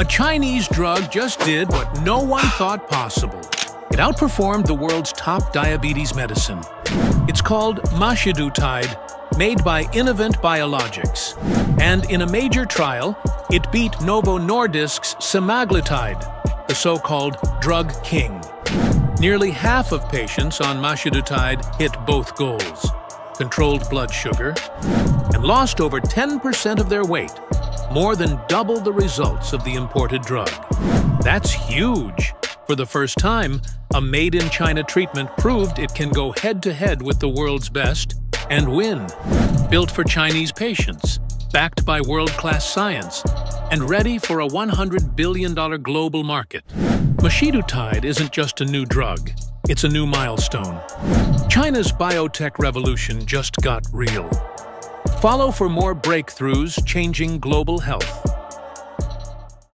A Chinese drug just did what no one thought possible. It outperformed the world's top diabetes medicine. It's called Mashidutide, made by Innovent Biologics. And in a major trial, it beat Novo Nordisk's semaglutide, the so-called drug king. Nearly half of patients on Mashidutide hit both goals, controlled blood sugar, and lost over 10% of their weight, more than double the results of the imported drug. That's huge! For the first time, a made-in-China treatment proved it can go head-to-head with the world's best and win. Built for Chinese patients, backed by world-class science, and ready for a $100 billion global market. Mashidutide isn't just a new drug, it's a new milestone. China's biotech revolution just got real. Follow for more breakthroughs changing global health.